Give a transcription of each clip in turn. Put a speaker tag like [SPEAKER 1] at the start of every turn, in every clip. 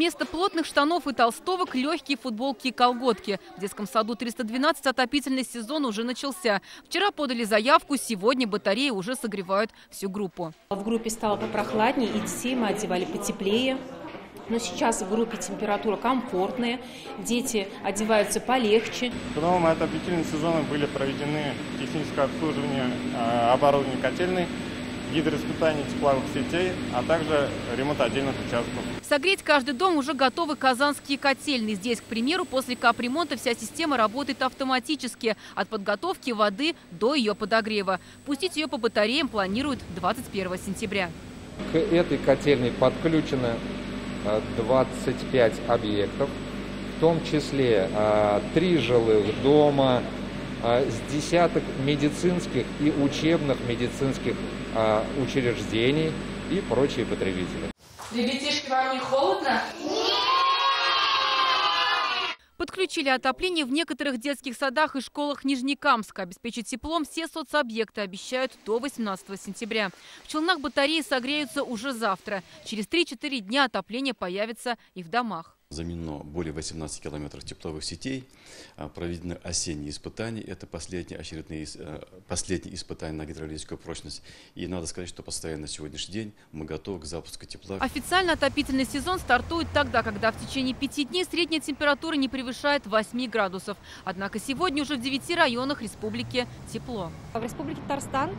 [SPEAKER 1] Вместо плотных штанов и толстовок – легкие футболки и колготки. В детском саду 312 отопительный сезон уже начался. Вчера подали заявку, сегодня батареи уже согревают всю группу.
[SPEAKER 2] В группе стало попрохладнее, и детей мы одевали потеплее. Но сейчас в группе температура комфортная, дети одеваются полегче.
[SPEAKER 3] К новому отопительным сезоном были проведены техническое обслуживание э, оборудования котельной, гидроиспытание тепловых сетей, а также ремонт отдельных участков.
[SPEAKER 1] Согреть каждый дом уже готовы казанские котельные. Здесь, к примеру, после капремонта вся система работает автоматически. От подготовки воды до ее подогрева. Пустить ее по батареям планируют 21 сентября.
[SPEAKER 4] К этой котельной подключено 25 объектов, в том числе три жилых дома, с десяток медицинских и учебных медицинских учреждений и прочие потребители.
[SPEAKER 5] Ребятишки, вам не холодно?
[SPEAKER 1] Подключили отопление в некоторых детских садах и школах Нижнекамска. Обеспечить теплом все соцобъекты обещают до 18 сентября. В Челнах батареи согреются уже завтра. Через 3-4 дня отопление появится и в домах.
[SPEAKER 6] Заменено более 18 километров тепловых сетей, а, проведены осенние испытания. Это последние очередные э, последние испытания на гидравлическую прочность. И надо сказать, что постоянно на сегодняшний день мы готовы к запуску тепла.
[SPEAKER 1] Официально отопительный сезон стартует тогда, когда в течение пяти дней средняя температура не превышает 8 градусов. Однако сегодня уже в 9 районах республики тепло.
[SPEAKER 7] В республике Татарстан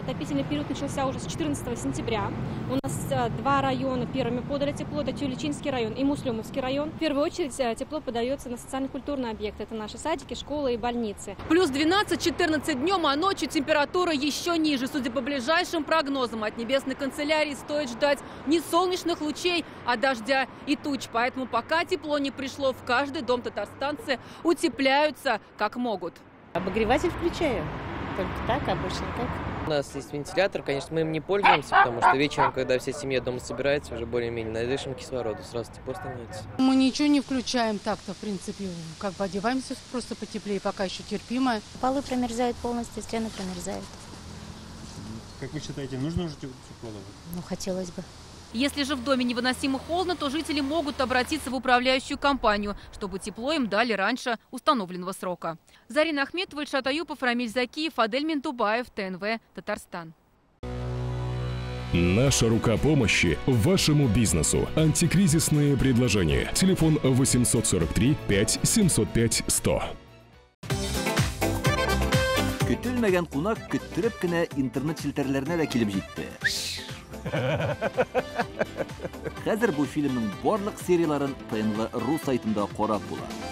[SPEAKER 7] отопительный период начался уже с 14 сентября. У нас а, два района первыми подали тепло. Это Тюлечинский район и Муслюмовский район район. В первую очередь э, тепло подается на социально-культурные объекты. Это наши садики, школы и больницы.
[SPEAKER 1] Плюс 12-14 днем, а ночью температура еще ниже. Судя по ближайшим прогнозам, от небесной канцелярии стоит ждать не солнечных лучей, а дождя и туч. Поэтому пока тепло не пришло, в каждый дом татарстанцы утепляются как могут.
[SPEAKER 8] Обогреватель включаю. Только так, а больше никак.
[SPEAKER 9] У нас есть вентилятор, конечно, мы им не пользуемся, потому что вечером, когда вся семья дома собирается, уже более-менее надышим кислороду, сразу тепло становится.
[SPEAKER 10] Мы ничего не включаем так-то, в принципе, как бы одеваемся просто потеплее, пока еще терпимо.
[SPEAKER 11] Полы промерзают полностью, стены промерзают.
[SPEAKER 12] Как вы считаете, нужно уже тепло?
[SPEAKER 11] Ну, хотелось бы.
[SPEAKER 1] Если же в доме невыносимо холодно, то жители могут обратиться в управляющую компанию, чтобы тепло им дали раньше установленного срока. Зарина Ахметова, Ильшат Аюпов, Рамиль Закиев, Адель Ментубаев, ТНВ, Татарстан.
[SPEAKER 13] Наша рука помощи вашему бизнесу. Антикризисные предложения. Телефон 843 5 705 100.
[SPEAKER 14] Көтелмәгән кунак көттөреп кенә интернет челтәрләренә дә килеп җитте. қазір бұл фильмнің барлық серияларын тнв ру сайтында қорап болады